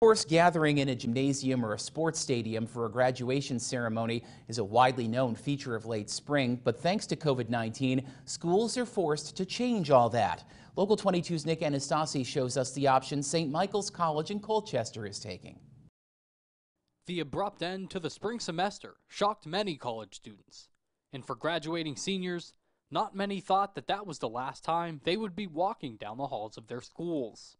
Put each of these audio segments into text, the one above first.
course, gathering in a gymnasium or a sports stadium for a graduation ceremony is a widely known feature of late spring, but thanks to COVID-19, schools are forced to change all that. Local 22's Nick Anastasi shows us the option St. Michael's College in Colchester is taking. The abrupt end to the spring semester shocked many college students. And for graduating seniors, not many thought that that was the last time they would be walking down the halls of their schools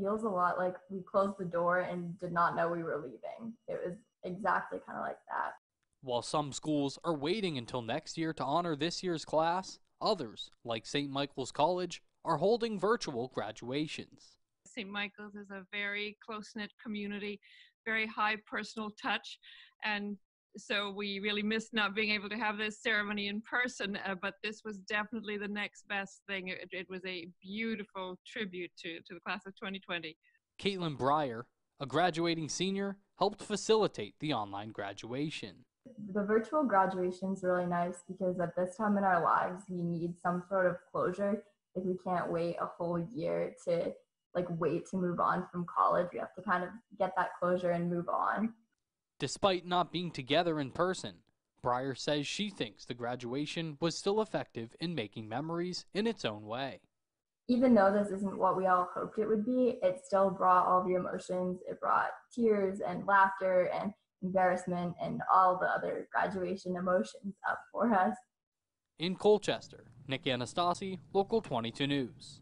feels a lot like we closed the door and did not know we were leaving. It was exactly kind of like that. While some schools are waiting until next year to honor this year's class, others, like St. Michael's College, are holding virtual graduations. St. Michael's is a very close knit community, very high personal touch, and so we really missed not being able to have this ceremony in person, uh, but this was definitely the next best thing. It, it, was a beautiful tribute to, to the class of 2020. Caitlin Breyer, a graduating senior, helped facilitate the online graduation. The virtual graduation is really nice because at this time in our lives, we need some sort of closure. Like we can't wait a whole year to like wait to move on from college. We have to kind of get that closure and move on. Despite not being together in person, Breyer says she thinks the graduation was still effective in making memories in its own way. Even though this isn't what we all hoped it would be, it still brought all the emotions. It brought tears and laughter and embarrassment and all the other graduation emotions up for us. In Colchester, Nick Anastasi, Local 22 News.